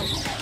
Yeah.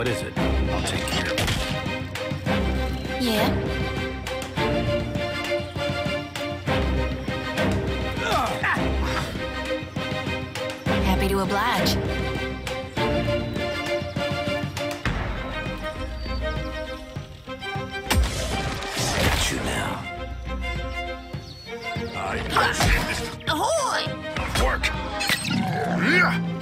What is it? I'll take care of it. Yeah. Happy to oblige. Got you now. I Ahoy! work. Bring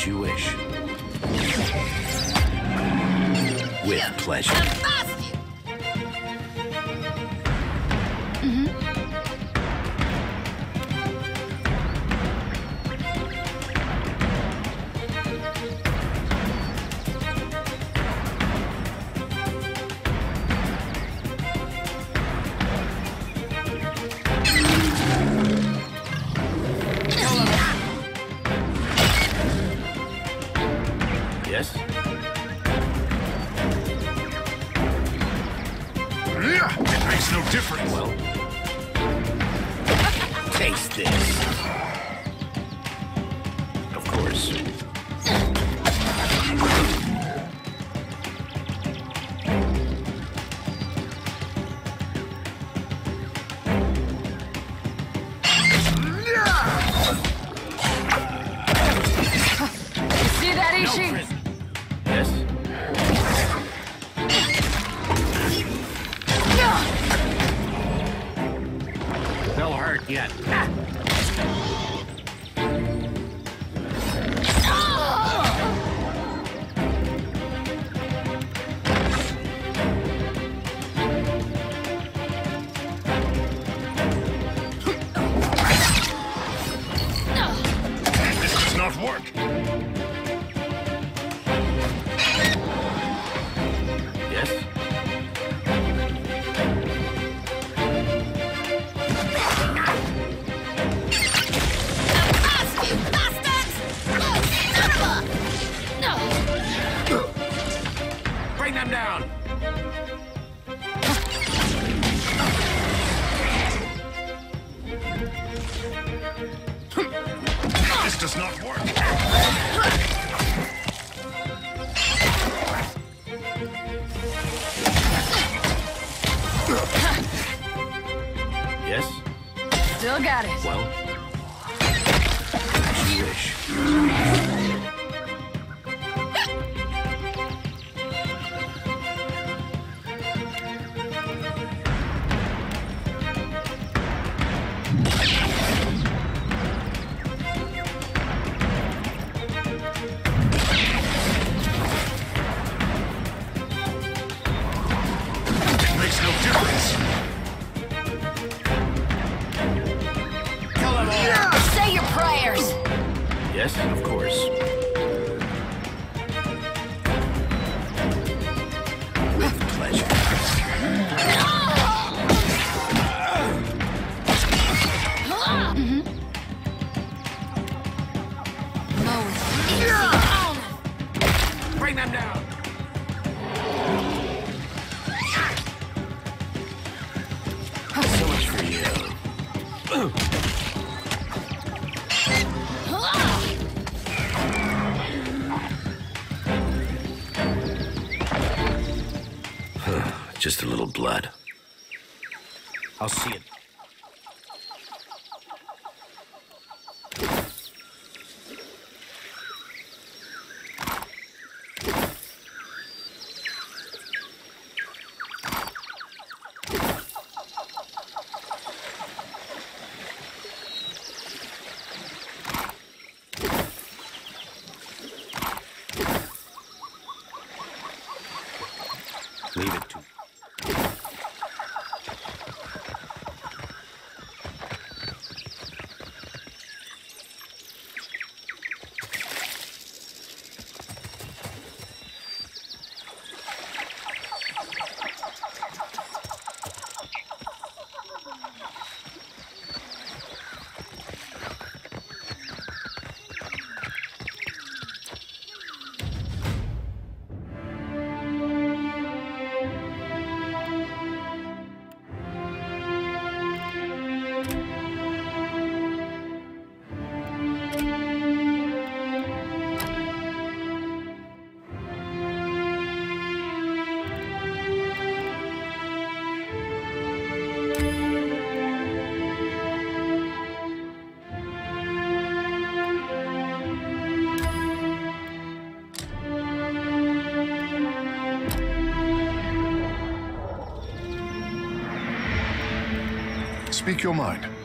as you wish. With pleasure. Yes? It makes no difference. Well, taste this. Bring them down. This does not work. Yes? Still got it. Well, as you wish. Makes no difference. Them all. Say your prayers. Yes, of course. Just a little blood. I'll see it. Speak your mind.